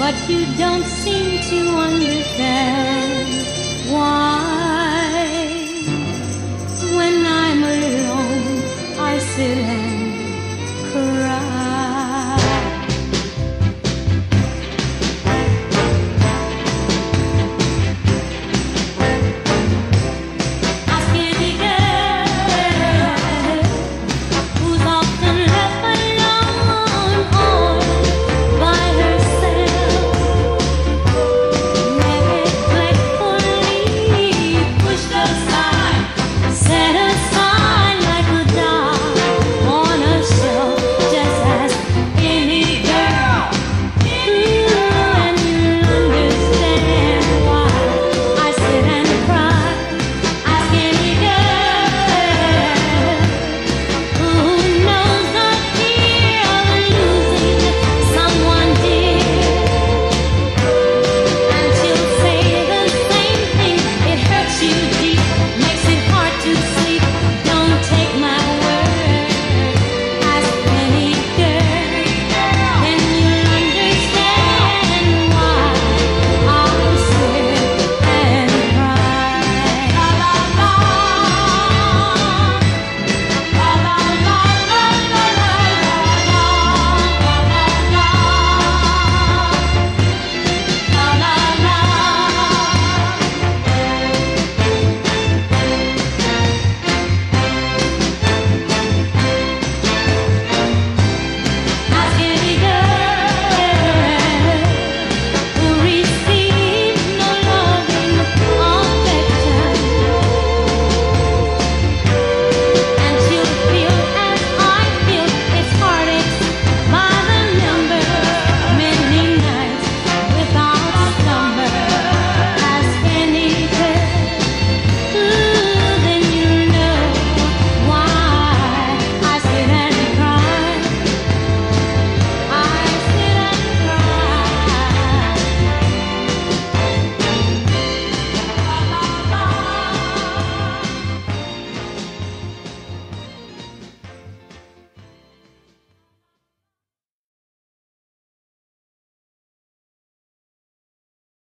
But you don't seem to understand why. When I'm alone, I sit and cry.